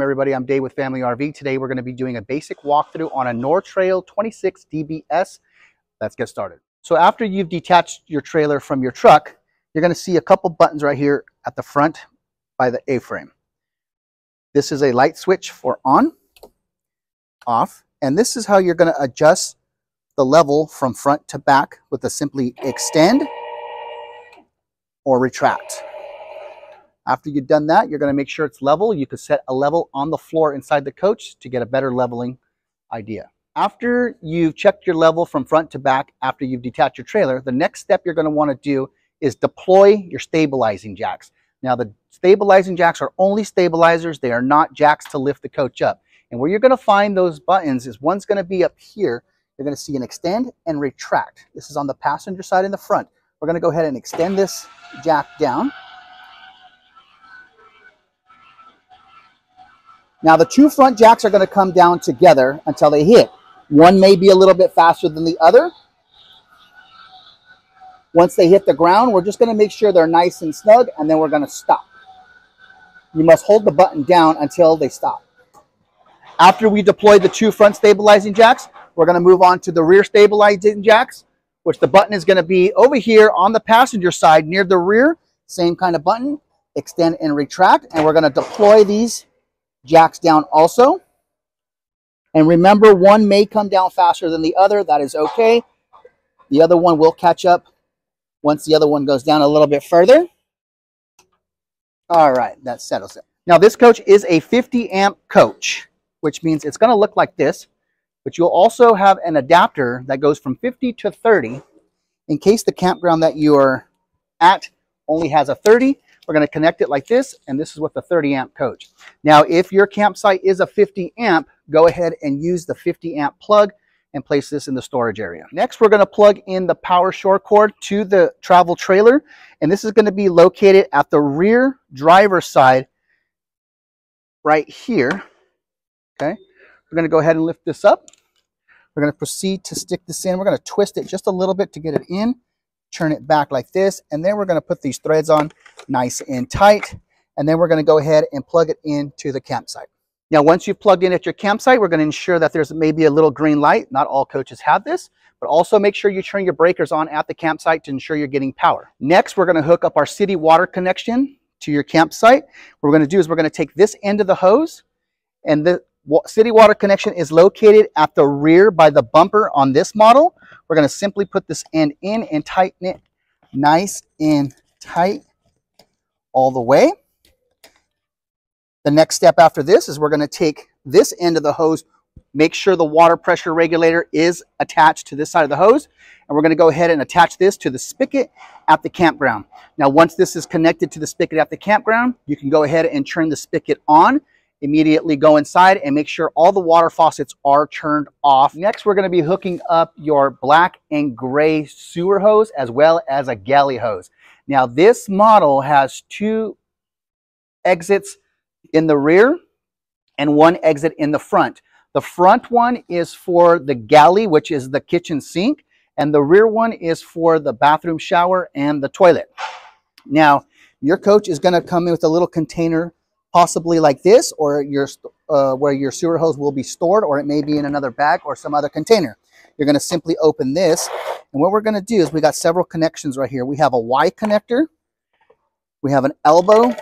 Welcome everybody, I'm Dave with Family RV. Today we're gonna to be doing a basic walkthrough on a North Trail 26 DBS. Let's get started. So after you've detached your trailer from your truck, you're gonna see a couple buttons right here at the front by the A-frame. This is a light switch for on, off, and this is how you're gonna adjust the level from front to back with a simply extend or retract. After you've done that, you're going to make sure it's level. You could set a level on the floor inside the coach to get a better leveling idea. After you've checked your level from front to back, after you've detached your trailer, the next step you're going to want to do is deploy your stabilizing jacks. Now the stabilizing jacks are only stabilizers. They are not jacks to lift the coach up. And where you're going to find those buttons is one's going to be up here. You're going to see an extend and retract. This is on the passenger side in the front. We're going to go ahead and extend this jack down. Now the two front jacks are going to come down together until they hit. One may be a little bit faster than the other. Once they hit the ground, we're just going to make sure they're nice and snug, and then we're going to stop. You must hold the button down until they stop. After we deploy the two front stabilizing jacks, we're going to move on to the rear stabilizing jacks, which the button is going to be over here on the passenger side near the rear. Same kind of button, extend and retract, and we're going to deploy these jacks down also. And remember, one may come down faster than the other. That is okay. The other one will catch up once the other one goes down a little bit further. All right, that settles it. Now, this coach is a 50 amp coach, which means it's going to look like this, but you'll also have an adapter that goes from 50 to 30 in case the campground that you're at only has a 30 we're going to connect it like this, and this is with the 30 amp coach. Now, if your campsite is a 50 amp, go ahead and use the 50 amp plug and place this in the storage area. Next, we're going to plug in the power shore cord to the travel trailer, and this is going to be located at the rear driver side right here. Okay, we're going to go ahead and lift this up. We're going to proceed to stick this in. We're going to twist it just a little bit to get it in turn it back like this, and then we're going to put these threads on nice and tight, and then we're going to go ahead and plug it into the campsite. Now, once you've plugged in at your campsite, we're going to ensure that there's maybe a little green light. Not all coaches have this, but also make sure you turn your breakers on at the campsite to ensure you're getting power. Next, we're going to hook up our city water connection to your campsite. What we're going to do is we're going to take this end of the hose, and the city water connection is located at the rear by the bumper on this model. We're going to simply put this end in and tighten it nice and tight all the way. The next step after this is we're going to take this end of the hose, make sure the water pressure regulator is attached to this side of the hose, and we're going to go ahead and attach this to the spigot at the campground. Now, once this is connected to the spigot at the campground, you can go ahead and turn the spigot on immediately go inside and make sure all the water faucets are turned off. Next, we're going to be hooking up your black and gray sewer hose as well as a galley hose. Now, this model has two exits in the rear and one exit in the front. The front one is for the galley, which is the kitchen sink, and the rear one is for the bathroom shower and the toilet. Now, your coach is going to come in with a little container possibly like this, or your uh, where your sewer hose will be stored, or it may be in another bag or some other container. You're going to simply open this, and what we're going to do is we got several connections right here. We have a Y connector, we have an elbow,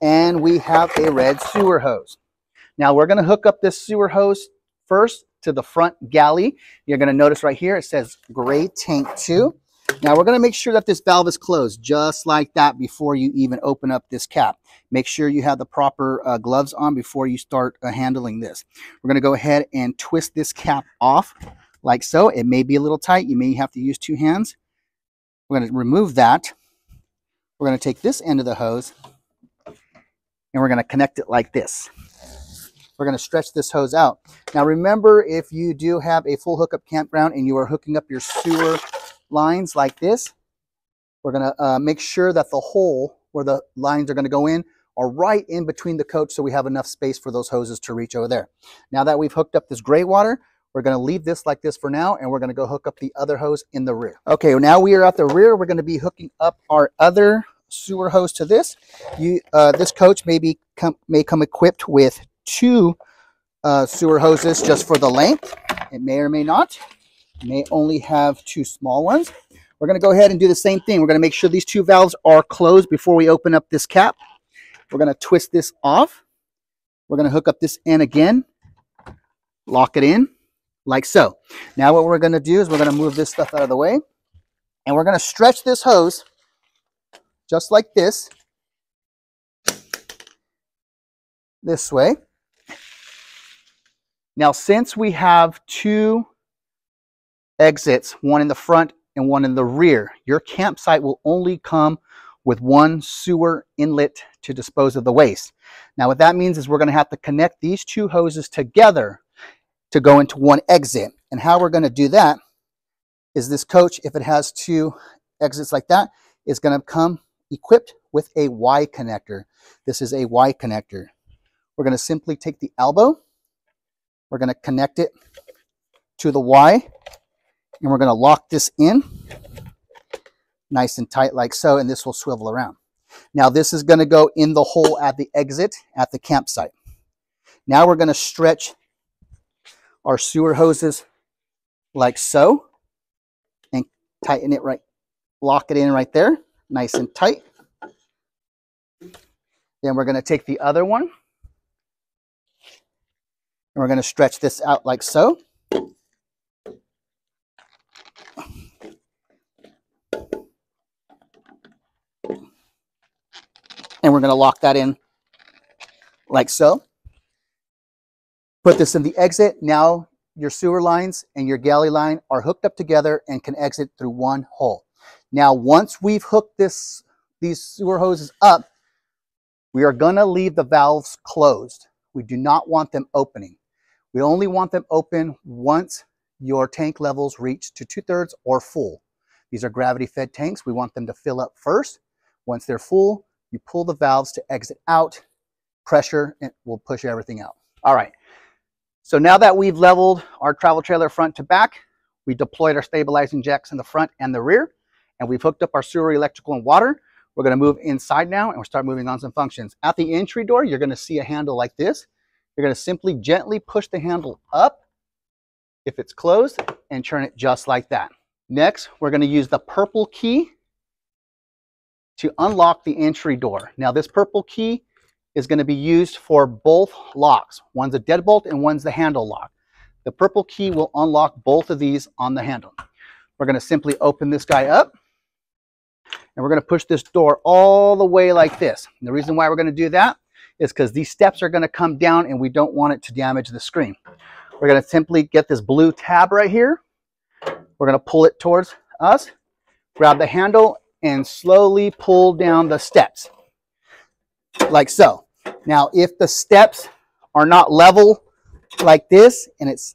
and we have a red sewer hose. Now we're going to hook up this sewer hose first to the front galley. You're going to notice right here it says gray tank 2. Now we're going to make sure that this valve is closed just like that before you even open up this cap. Make sure you have the proper uh, gloves on before you start uh, handling this. We're going to go ahead and twist this cap off like so. It may be a little tight. You may have to use two hands. We're going to remove that. We're going to take this end of the hose and we're going to connect it like this. We're going to stretch this hose out. Now remember, if you do have a full hookup campground and you are hooking up your sewer lines like this. We're going to uh, make sure that the hole where the lines are going to go in are right in between the coach so we have enough space for those hoses to reach over there. Now that we've hooked up this gray water, we're going to leave this like this for now, and we're going to go hook up the other hose in the rear. Okay, well now we are at the rear. We're going to be hooking up our other sewer hose to this. You, uh, this coach may, be com may come equipped with two uh, sewer hoses just for the length. It may or may not. May only have two small ones. We're going to go ahead and do the same thing. We're going to make sure these two valves are closed before we open up this cap. We're going to twist this off. We're going to hook up this end again, lock it in like so. Now what we're going to do is we're going to move this stuff out of the way and we're going to stretch this hose just like this this way. Now since we have two exits, one in the front and one in the rear, your campsite will only come with one sewer inlet to dispose of the waste. Now what that means is we're going to have to connect these two hoses together to go into one exit. And how we're going to do that is this coach, if it has two exits like that, is going to come equipped with a Y connector. This is a Y connector. We're going to simply take the elbow, we're going to connect it to the Y, and we're going to lock this in nice and tight like so, and this will swivel around. Now this is going to go in the hole at the exit at the campsite. Now we're going to stretch our sewer hoses like so and tighten it right, lock it in right there, nice and tight. Then we're going to take the other one and we're going to stretch this out like so. And we're going to lock that in like so. Put this in the exit. Now your sewer lines and your galley line are hooked up together and can exit through one hole. Now, once we've hooked this, these sewer hoses up, we are going to leave the valves closed. We do not want them opening. We only want them open once your tank levels reach to two-thirds or full. These are gravity-fed tanks. We want them to fill up first. Once they're full, you pull the valves to exit out. Pressure and will push everything out. All right. So now that we've leveled our travel trailer front to back, we deployed our stabilizing jacks in the front and the rear, and we've hooked up our sewer, electrical, and water. We're going to move inside now, and we'll start moving on some functions. At the entry door, you're going to see a handle like this. You're going to simply gently push the handle up if it's closed and turn it just like that. Next, we're going to use the purple key to unlock the entry door. Now, this purple key is going to be used for both locks. One's a deadbolt and one's the handle lock. The purple key will unlock both of these on the handle. We're going to simply open this guy up and we're going to push this door all the way like this. And the reason why we're going to do that is because these steps are going to come down and we don't want it to damage the screen. We're going to simply get this blue tab right here. We're going to pull it towards us, grab the handle, and slowly pull down the steps like so. Now, if the steps are not level like this and it's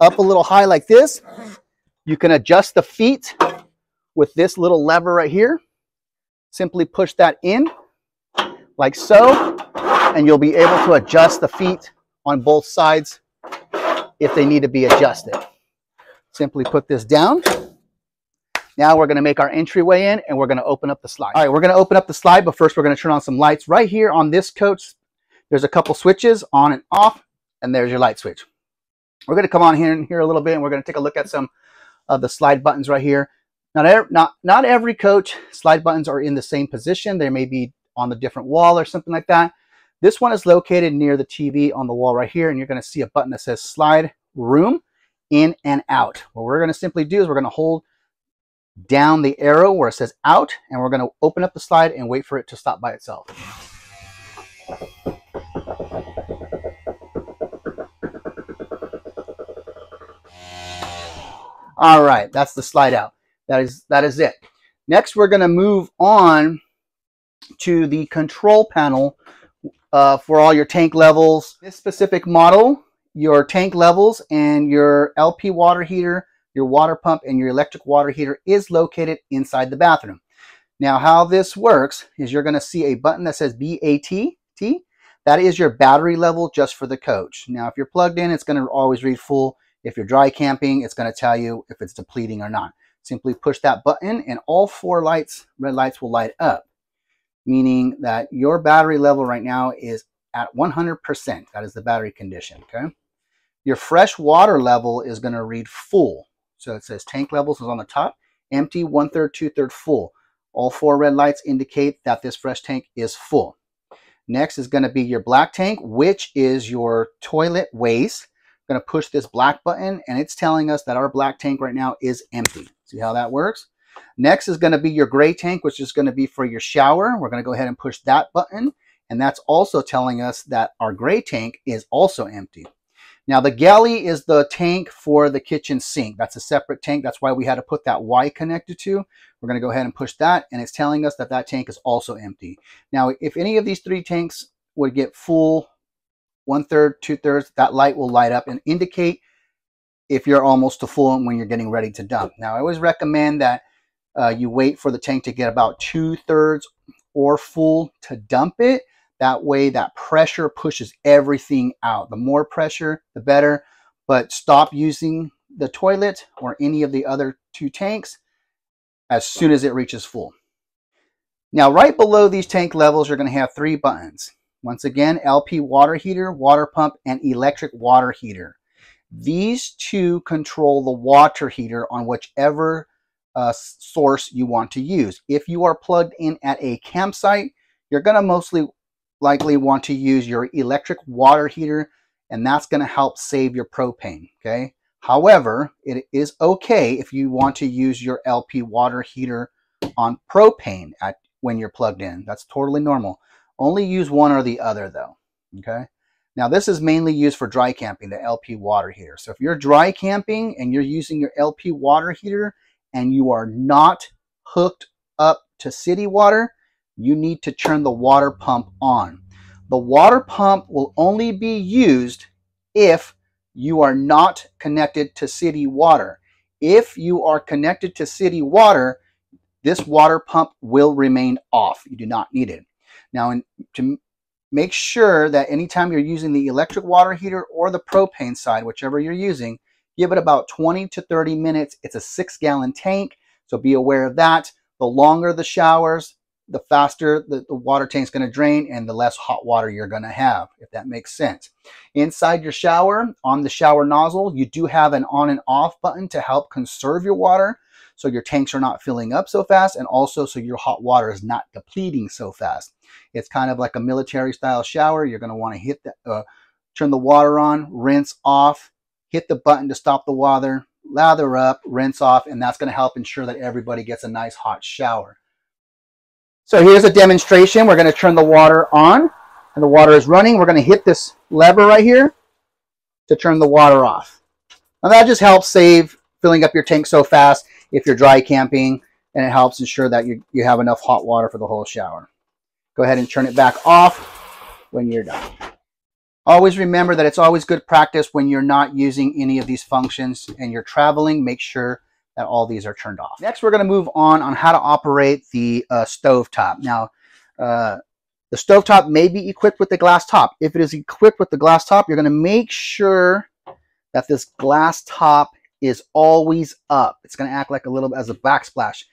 up a little high like this, you can adjust the feet with this little lever right here. Simply push that in like so, and you'll be able to adjust the feet on both sides if they need to be adjusted. Simply put this down. Now we're going to make our entryway in and we're going to open up the slide. All right, we're going to open up the slide, but first we're going to turn on some lights. Right here on this coach, there's a couple switches on and off, and there's your light switch. We're going to come on here and here a little bit, and we're going to take a look at some of the slide buttons right here. Not, not, not every coach slide buttons are in the same position. They may be on the different wall or something like that. This one is located near the TV on the wall right here, and you're going to see a button that says slide room in and out. What we're going to simply do is we're going to hold down the arrow where it says out, and we're going to open up the slide and wait for it to stop by itself. All right, that's the slide out. That is that is it. Next, we're going to move on to the control panel uh, for all your tank levels. This specific model, your tank levels and your LP water heater, your water pump, and your electric water heater is located inside the bathroom. Now, how this works is you're going to see a button that says BAT. That is your battery level just for the coach. Now, if you're plugged in, it's going to always read full. If you're dry camping, it's going to tell you if it's depleting or not. Simply push that button and all four lights, red lights will light up. meaning that your battery level right now is at 100%. That is the battery condition, okay? Your fresh water level is going to read full. So it says tank levels is on the top, empty, one-third, two-third, full. All four red lights indicate that this fresh tank is full. Next is going to be your black tank, which is your toilet waste. I'm going to push this black button, and it's telling us that our black tank right now is empty. See how that works? Next is going to be your gray tank, which is going to be for your shower. We're going to go ahead and push that button. And that's also telling us that our gray tank is also empty. Now the galley is the tank for the kitchen sink. That's a separate tank. That's why we had to put that Y connected to. We're going to go ahead and push that and it's telling us that that tank is also empty. Now if any of these three tanks would get full, one third, two thirds, that light will light up and indicate if you're almost to full when you're getting ready to dump. Now I always recommend that uh, you wait for the tank to get about two thirds or full to dump it that way, that pressure pushes everything out. The more pressure, the better. But stop using the toilet or any of the other two tanks as soon as it reaches full. Now, right below these tank levels, you're going to have three buttons. Once again, LP water heater, water pump, and electric water heater. These two control the water heater on whichever uh, source you want to use. If you are plugged in at a campsite, you're going to mostly likely want to use your electric water heater and that's going to help save your propane, okay? However, it is okay if you want to use your LP water heater on propane at, when you're plugged in. That's totally normal. Only use one or the other though, okay? Now this is mainly used for dry camping, the LP water heater. So if you're dry camping and you're using your LP water heater and you are not hooked up to city water, you need to turn the water pump on. The water pump will only be used if you are not connected to city water. If you are connected to city water, this water pump will remain off. You do not need it. Now, in, to make sure that anytime you're using the electric water heater or the propane side, whichever you're using, give it about 20 to 30 minutes. It's a six gallon tank, so be aware of that. The longer the showers, the faster the, the water tank's going to drain and the less hot water you're going to have, if that makes sense. Inside your shower, on the shower nozzle, you do have an on and off button to help conserve your water so your tanks are not filling up so fast and also so your hot water is not depleting so fast. It's kind of like a military style shower. You're going to want to hit the, uh, turn the water on, rinse off, hit the button to stop the water, lather up, rinse off, and that's going to help ensure that everybody gets a nice hot shower. So here's a demonstration. We're going to turn the water on and the water is running. We're going to hit this lever right here to turn the water off. Now that just helps save filling up your tank so fast if you're dry camping and it helps ensure that you, you have enough hot water for the whole shower. Go ahead and turn it back off when you're done. Always remember that it's always good practice when you're not using any of these functions and you're traveling, make sure that all these are turned off. Next, we're going to move on on how to operate the uh, stove top. Now, uh, the stove top may be equipped with the glass top. If it is equipped with the glass top, you're going to make sure that this glass top is always up. It's going to act like a little as a backsplash.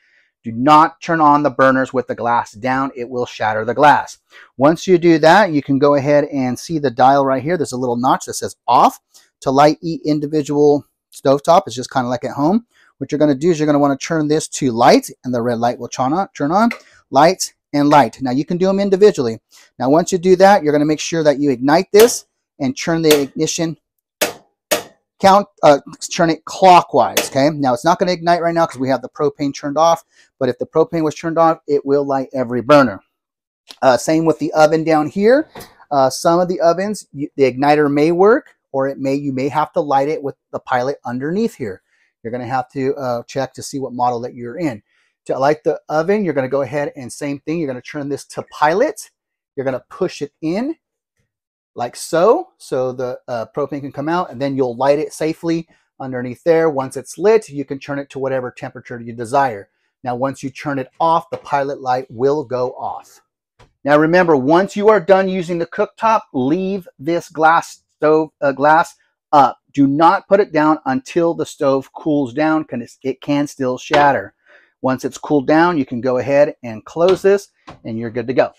Do not turn on the burners with the glass down. It will shatter the glass. Once you do that, you can go ahead and see the dial right here. There's a little notch that says off to light each individual stovetop. It's just kind of like at home. What you're going to do is you're going to want to turn this to light, and the red light will turn on, turn on, light, and light. Now you can do them individually. Now once you do that, you're going to make sure that you ignite this and turn the ignition count uh, turn it clockwise okay? Now it's not going to ignite right now because we have the propane turned off but if the propane was turned off it will light every burner. Uh, same with the oven down here. Uh, some of the ovens you, the igniter may work or it may you may have to light it with the pilot underneath here you're going to have to uh, check to see what model that you're in. To light the oven, you're going to go ahead and same thing. You're going to turn this to pilot. You're going to push it in like so, so the uh, propane can come out, and then you'll light it safely underneath there. Once it's lit, you can turn it to whatever temperature you desire. Now, once you turn it off, the pilot light will go off. Now, remember, once you are done using the cooktop, leave this glass stove uh, glass up. Do not put it down until the stove cools down because it can still shatter. Once it's cooled down, you can go ahead and close this and you're good to go.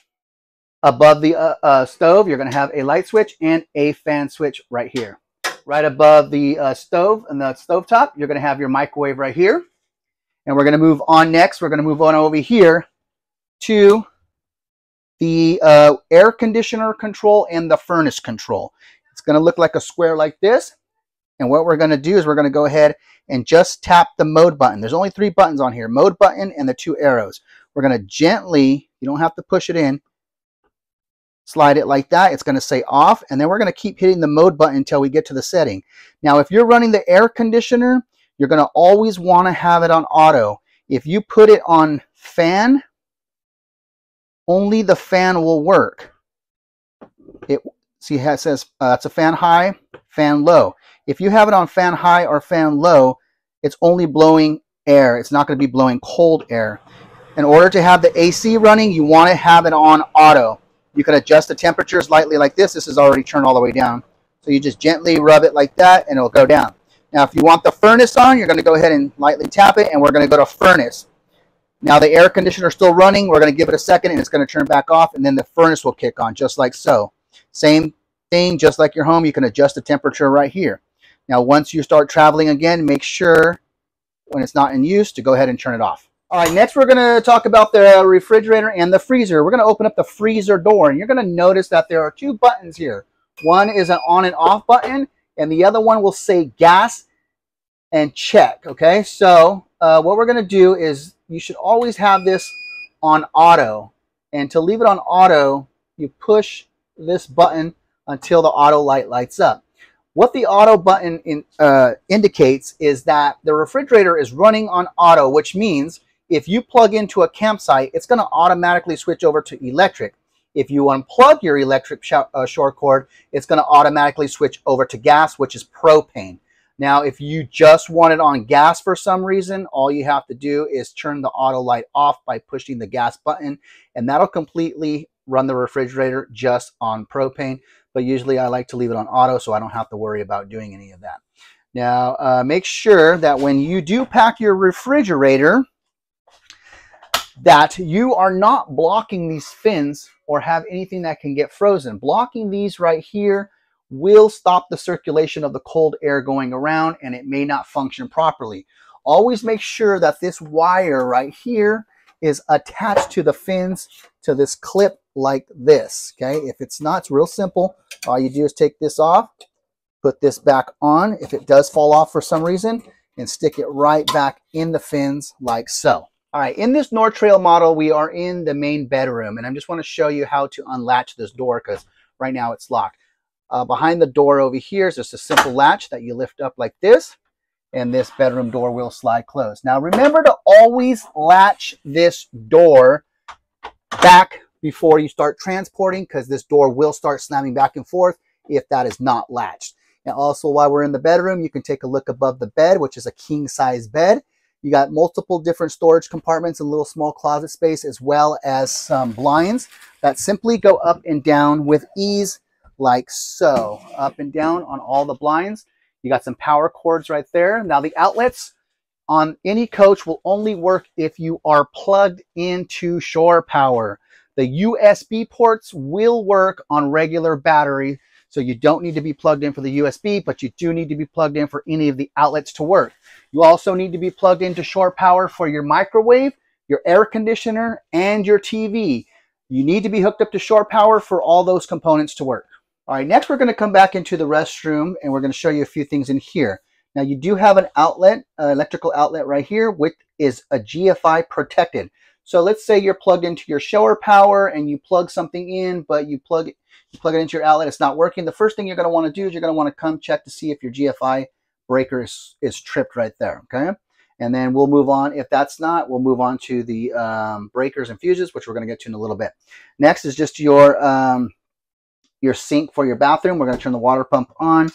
Above the uh, uh, stove, you're going to have a light switch and a fan switch right here. Right above the uh, stove and the stove top, you're going to have your microwave right here. And we're going to move on next. We're going to move on over here to the uh, air conditioner control and the furnace control. It's going to look like a square like this. And what we're going to do is we're going to go ahead and just tap the mode button. There's only three buttons on here, mode button and the two arrows. We're going to gently, you don't have to push it in, slide it like that. It's going to say off, and then we're going to keep hitting the mode button until we get to the setting. Now, if you're running the air conditioner, you're going to always want to have it on auto. If you put it on fan, only the fan will work. It see it says uh, it's a fan high, fan low. If you have it on fan high or fan low, it's only blowing air. It's not going to be blowing cold air. In order to have the AC running, you want to have it on auto. You can adjust the temperature slightly like this. This is already turned all the way down. So you just gently rub it like that and it'll go down. Now if you want the furnace on, you're going to go ahead and lightly tap it and we're going to go to furnace. Now the air conditioner is still running. We're going to give it a second and it's going to turn back off and then the furnace will kick on just like so. Same thing, just like your home, you can adjust the temperature right here. Now once you start traveling again, make sure when it's not in use to go ahead and turn it off. All right, next we're going to talk about the refrigerator and the freezer. We're going to open up the freezer door, and you're going to notice that there are two buttons here. One is an on and off button, and the other one will say gas and check, okay? So uh, what we're going to do is you should always have this on auto, and to leave it on auto, you push this button until the auto light lights up. What the auto button in, uh, indicates is that the refrigerator is running on auto, which means if you plug into a campsite, it's going to automatically switch over to electric. If you unplug your electric sh uh, short cord, it's going to automatically switch over to gas, which is propane. Now, if you just want it on gas for some reason, all you have to do is turn the auto light off by pushing the gas button, and that'll completely run the refrigerator just on propane. But usually I like to leave it on auto so I don't have to worry about doing any of that. Now, uh, make sure that when you do pack your refrigerator, that you are not blocking these fins or have anything that can get frozen. Blocking these right here will stop the circulation of the cold air going around and it may not function properly. Always make sure that this wire right here is attached to the fins to this clip like this. Okay, if it's not, it's real simple. All you do is take this off, put this back on. If it does fall off for some reason, and stick it right back in the fins like so. All right, in this North Trail model, we are in the main bedroom, and I just want to show you how to unlatch this door because right now it's locked. Uh, behind the door over here is just a simple latch that you lift up like this, and this bedroom door will slide closed. Now remember to always latch this door back before you start transporting because this door will start slamming back and forth if that is not latched. And also while we're in the bedroom, you can take a look above the bed, which is a king size bed. You got multiple different storage compartments and little small closet space, as well as some blinds that simply go up and down with ease like so. Up and down on all the blinds. You got some power cords right there. Now the outlets on any coach will only work if you are plugged into shore power. The USB ports will work on regular battery so you don't need to be plugged in for the USB, but you do need to be plugged in for any of the outlets to work. You also need to be plugged into shore power for your microwave, your air conditioner, and your TV. You need to be hooked up to shore power for all those components to work. All right, next we're going to come back into the restroom and we're going to show you a few things in here. Now you do have an outlet, uh, electrical outlet right here, which is a GFI protected. So let's say you're plugged into your shower power and you plug something in, but you plug it, you plug it into your outlet, it's not working. The first thing you're going to want to do is you're going to want to come check to see if your GFI breaker is, is tripped right there, okay? And then we'll move on. If that's not, we'll move on to the um, breakers and fuses, which we're going to get to in a little bit. Next is just your, um, your sink for your bathroom. We're going to turn the water pump on.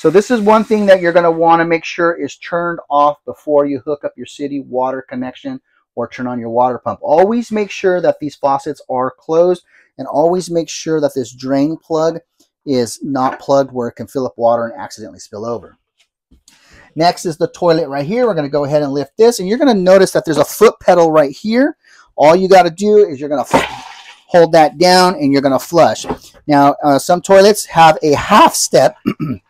So this is one thing that you're going to want to make sure is turned off before you hook up your city water connection or turn on your water pump. Always make sure that these faucets are closed and always make sure that this drain plug is not plugged where it can fill up water and accidentally spill over. Next is the toilet right here. We're going to go ahead and lift this. And you're going to notice that there's a foot pedal right here. All you got to do is you're going to hold that down and you're going to flush. Now, uh, some toilets have a half step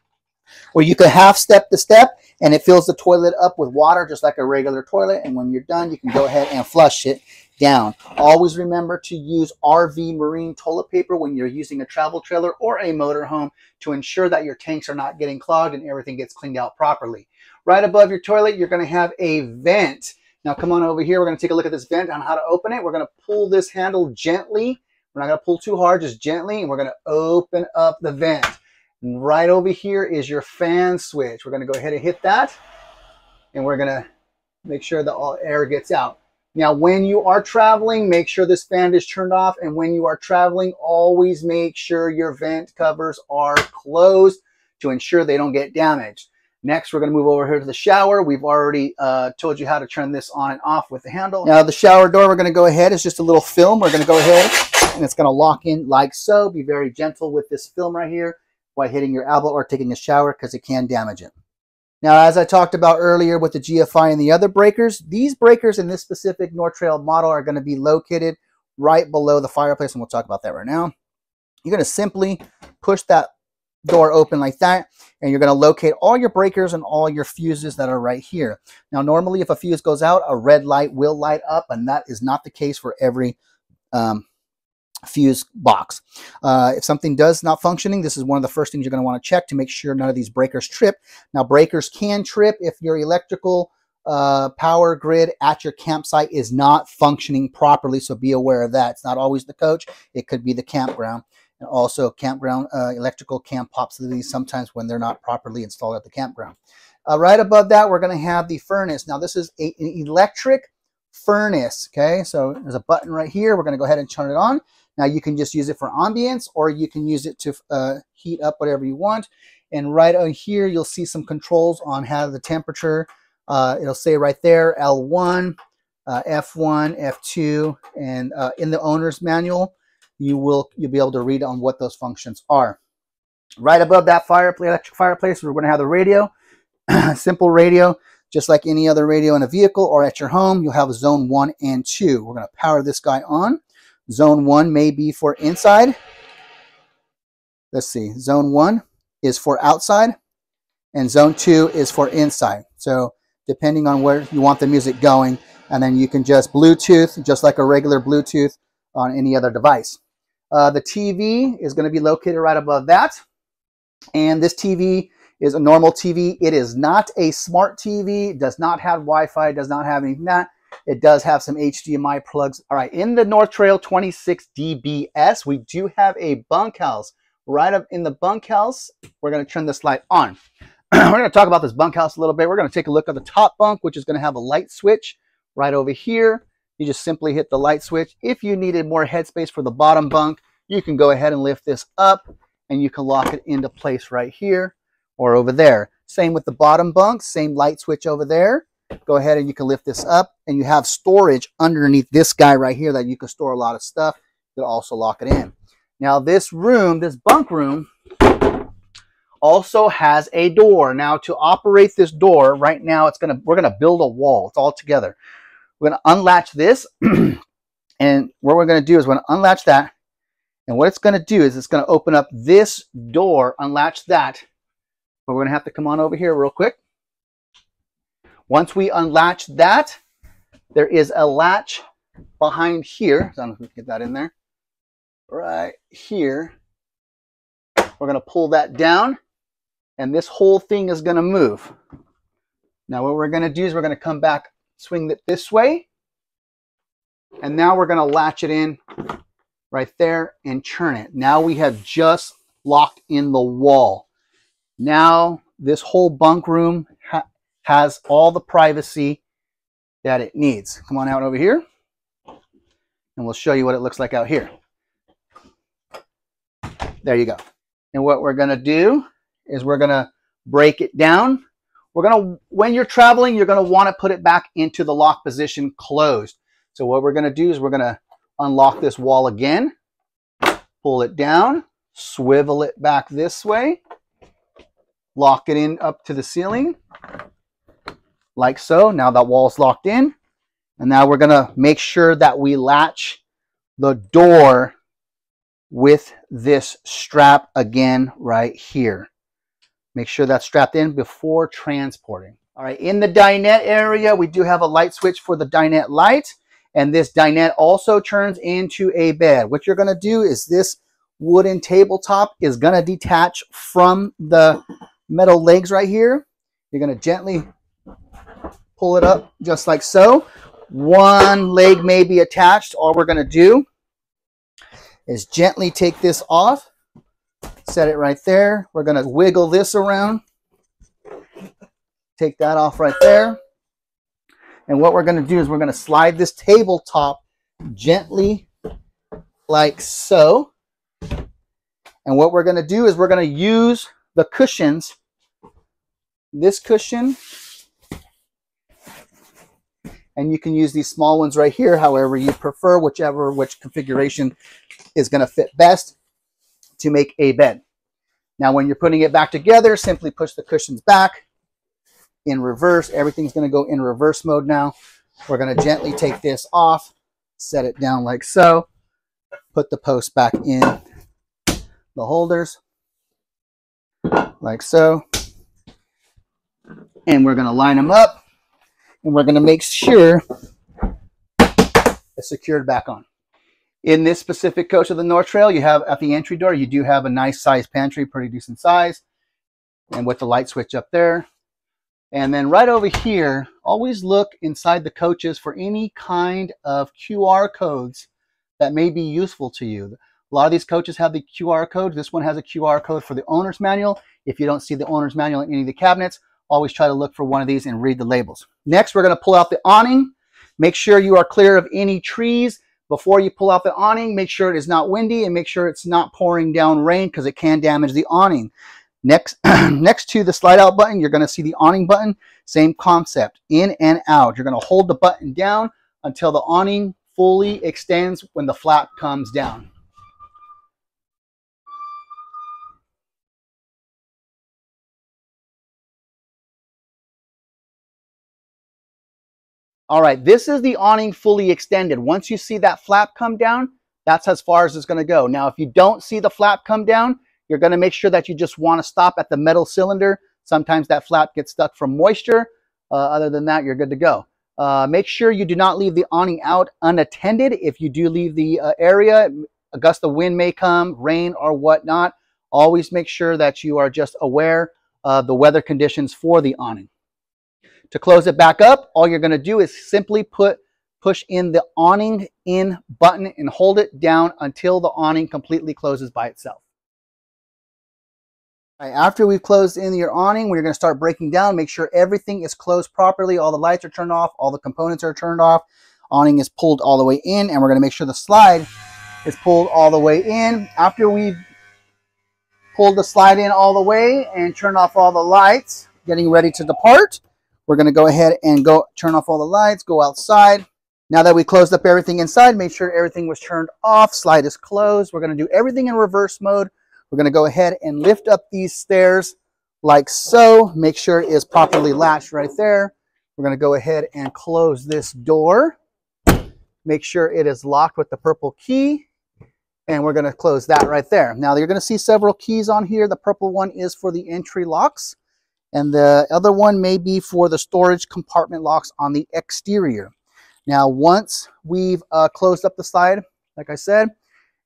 where you can half step the step and it fills the toilet up with water just like a regular toilet. And when you're done, you can go ahead and flush it down. Always remember to use RV marine toilet paper when you're using a travel trailer or a motorhome to ensure that your tanks are not getting clogged and everything gets cleaned out properly. Right above your toilet, you're going to have a vent. Now come on over here. We're going to take a look at this vent on how to open it. We're going to pull this handle gently. We're not going to pull too hard, just gently, and we're going to open up the vent. Right over here is your fan switch. We're going to go ahead and hit that, and we're going to make sure that all air gets out. Now, when you are traveling, make sure this fan is turned off. And when you are traveling, always make sure your vent covers are closed to ensure they don't get damaged. Next, we're going to move over here to the shower. We've already uh, told you how to turn this on and off with the handle. Now, the shower door, we're going to go ahead. It's just a little film. We're going to go ahead and it's going to lock in like so. Be very gentle with this film right here while hitting your elbow or taking a shower because it can damage it. Now, as I talked about earlier with the GFI and the other breakers, these breakers in this specific North Trail model are going to be located right below the fireplace, and we'll talk about that right now. You're going to simply push that door open like that and you're going to locate all your breakers and all your fuses that are right here. Now normally if a fuse goes out a red light will light up and that is not the case for every um, fuse box. Uh, if something does not functioning, this is one of the first things you're going to want to check to make sure none of these breakers trip. Now breakers can trip if your electrical uh, power grid at your campsite is not functioning properly, so be aware of that. It's not always the coach, it could be the campground and also campground uh, electrical camp pop facilities sometimes when they're not properly installed at the campground. Uh, right above that, we're going to have the furnace. Now, this is a, an electric furnace, okay? So there's a button right here. We're going to go ahead and turn it on. Now, you can just use it for ambience or you can use it to uh, heat up whatever you want. And right on here, you'll see some controls on how the temperature. Uh, it'll say right there, L1, uh, F1, F2, and uh, in the owner's manual, you will you'll be able to read on what those functions are. Right above that fireplace, electric fireplace, we're going to have the radio, simple radio, just like any other radio in a vehicle or at your home. You'll have zone one and two. We're going to power this guy on. Zone one may be for inside. Let's see. Zone one is for outside, and zone two is for inside. So depending on where you want the music going, and then you can just Bluetooth, just like a regular Bluetooth on any other device. Uh, the TV is going to be located right above that. And this TV is a normal TV. It is not a smart TV. It does not have Wi-Fi. Does not have anything that. It does have some HDMI plugs. All right, in the North Trail 26 DBS, we do have a bunkhouse. Right up in the bunkhouse, we're going to turn this light on. we're going to talk about this bunkhouse a little bit. We're going to take a look at the top bunk, which is going to have a light switch right over here. You just simply hit the light switch. If you needed more headspace for the bottom bunk, you can go ahead and lift this up and you can lock it into place right here or over there. Same with the bottom bunk, same light switch over there. Go ahead and you can lift this up and you have storage underneath this guy right here that you can store a lot of stuff. You can also lock it in. Now this room, this bunk room, also has a door. Now to operate this door, right now it's gonna we're gonna build a wall. It's all together. We're to unlatch this. and what we're to do is we're to unlatch that. And what it's to do is it's to open up this door, unlatch that. But we're to have to come on over here real quick. Once we unlatch that, there is a latch behind here. I don't know if we can get that in there. Right here. We're going to pull that down and this whole thing is going to move. Now what we're going to do is we're going to come back swing it this way. And now we're going to latch it in right there and turn it. Now we have just locked in the wall. Now this whole bunk room has all the privacy that it needs. Come on out over here and we'll show you what it looks like out here. There you go. And what we're to do is we're to break it down we're to, when you're traveling, you're want to put it back into the lock position closed. So what we're to do is we're to unlock this wall again, pull it down, swivel it back this way, lock it in up to the ceiling like so. Now that wall is locked in. And now we're going to make sure that we latch the door with this strap again right here. Make sure that's strapped in before transporting. All right, in the dinette area, we do have a light switch for the dinette light. And this dinette also turns into a bed. What you're going to do is this wooden tabletop is going to detach from the metal legs right here. You're going to gently pull it up just like so. One leg may be attached. All we're going to do is gently take this off, set it right there. We're going to wiggle this around, take that off right there. And what we're going to do is we're going to slide this tabletop gently like so. And what we're going to do is we're going to use the cushions, this cushion, and you can use these small ones right here, however you prefer, whichever which configuration is going to fit best to make a bed. Now, when you're putting it back together, simply push the cushions back in reverse. Everything's going to go in reverse mode now. We're going to gently take this off, set it down like so, put the post back in the holders like so. And we're going to line them up and we're going to make sure it's secured back on. In this specific coach of the North Trail, you have at the entry door, you do have a nice size pantry, pretty decent size, and with the light switch up there. And then right over here, always look inside the coaches for any kind of QR codes that may be useful to you. A lot of these coaches have the QR code. This one has a QR code for the owner's manual. If you don't see the owner's manual in any of the cabinets, always try to look for one of these and read the labels. Next, we're going to pull out the awning. Make sure you are clear of any trees. Before you pull out the awning, make sure it is not windy and make sure it's not pouring down rain because it can damage the awning. Next, next to the slide out button, you're going to see the awning button. Same concept, in and out. You're going to hold the button down until the awning fully extends when the flap comes down. All right, this is the awning fully extended. Once you see that flap come down, that's as far as it's going to go. Now, if you don't see the flap come down, you're going to make sure that you just want to stop at the metal cylinder. Sometimes that flap gets stuck from moisture. Uh, other than that, you're good to go. Uh, make sure you do not leave the awning out unattended. If you do leave the uh, area, a gust of wind may come, rain or whatnot. Always make sure that you are just aware of the weather conditions for the awning. To close it back up, all you're going to do is simply put push in the awning in button and hold it down until the awning completely closes by itself. After we've closed in your awning, we're going to start breaking down, make sure everything is closed properly, all the lights are turned off, all the components are turned off, awning is pulled all the way in, and we're going to make sure the slide is pulled all the way in. After we've pulled the slide in all the way and turned off all the lights, getting ready to depart, we're going to go ahead and go turn off all the lights, go outside. Now that we closed up everything inside, made sure everything was turned off, slide is closed. We're going to do everything in reverse mode. We're going to go ahead and lift up these stairs like so. Make sure it is properly latched right there. We're going to go ahead and close this door. Make sure it is locked with the purple key. And we're going to close that right there. Now you're going to see several keys on here. The purple one is for the entry locks and the other one may be for the storage compartment locks on the exterior. Now, once we've uh, closed up the side, like I said,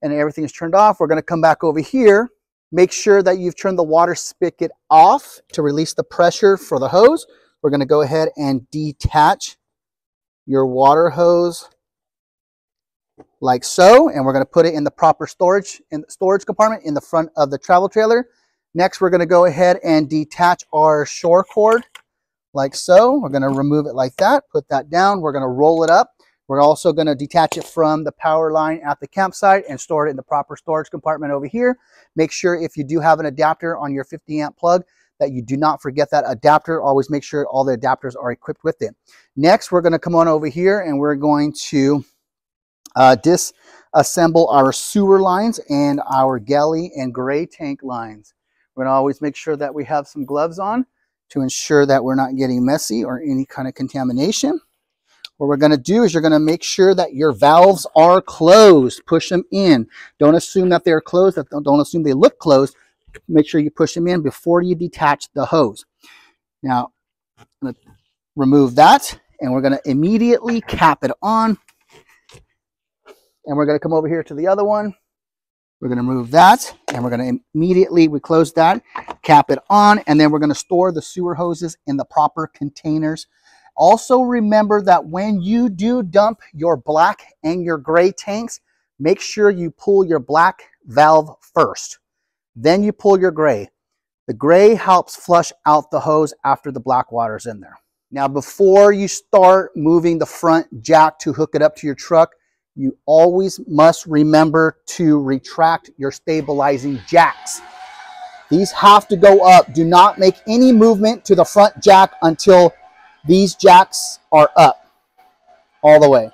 and everything is turned off, we're going to come back over here. Make sure that you've turned the water spigot off to release the pressure for the hose. We're going to go ahead and detach your water hose like so, and we're going to put it in the proper storage in the storage compartment in the front of the travel trailer. Next, we're going to go ahead and detach our shore cord like so. We're going to remove it like that, put that down. We're going to roll it up. We're also going to detach it from the power line at the campsite and store it in the proper storage compartment over here. Make sure if you do have an adapter on your 50 amp plug that you do not forget that adapter. Always make sure all the adapters are equipped with it. Next, we're going to come on over here and we're going to uh, disassemble our sewer lines and our galley and gray tank lines. We're gonna always make sure that we have some gloves on to ensure that we're not getting messy or any kind of contamination. What we're gonna do is you're gonna make sure that your valves are closed. Push them in. Don't assume that they're closed. Don't assume they look closed. Make sure you push them in before you detach the hose. Now, remove that and we're gonna immediately cap it on. And we're gonna come over here to the other one. We're going to remove that and we're going to immediately, we close that, cap it on, and then we're going to store the sewer hoses in the proper containers. Also remember that when you do dump your black and your gray tanks, make sure you pull your black valve first. Then you pull your gray. The gray helps flush out the hose after the black water is in there. Now, before you start moving the front jack to hook it up to your truck, you always must remember to retract your stabilizing jacks. These have to go up. Do not make any movement to the front jack until these jacks are up all the way.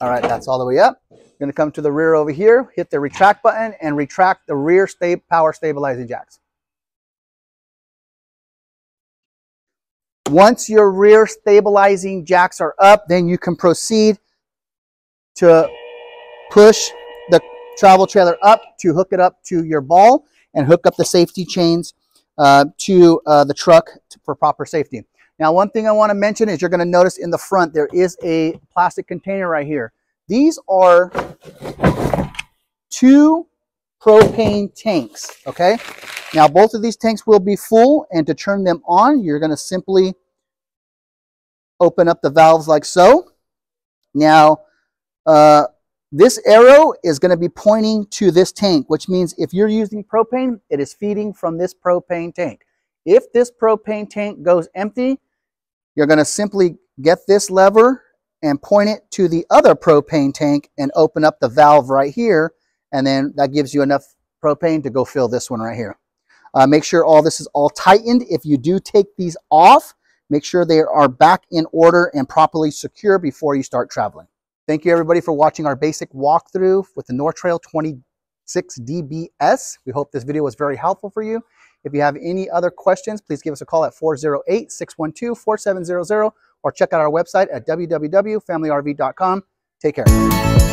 All right, that's all the way up. You're gonna come to the rear over here, hit the retract button and retract the rear sta power stabilizing jacks. Once your rear stabilizing jacks are up, then you can proceed to push the travel trailer up to hook it up to your ball and hook up the safety chains uh, to uh, the truck for proper safety. Now, one thing I want to mention is you're going to notice in the front there is a plastic container right here. These are two propane tanks, okay? Now, both of these tanks will be full, and to turn them on, you're going to simply open up the valves like so. Now, uh, this arrow is going to be pointing to this tank, which means if you're using propane, it is feeding from this propane tank. If this propane tank goes empty, you're going to simply get this lever and point it to the other propane tank and open up the valve right here. And then that gives you enough propane to go fill this one right here. Uh, make sure all this is all tightened. If you do take these off, make sure they are back in order and properly secure before you start traveling. Thank you everybody for watching our basic walkthrough with the North Trail 26DBS. We hope this video was very helpful for you. If you have any other questions, please give us a call at 408-612-4700 or check out our website at www.familyrv.com. Take care.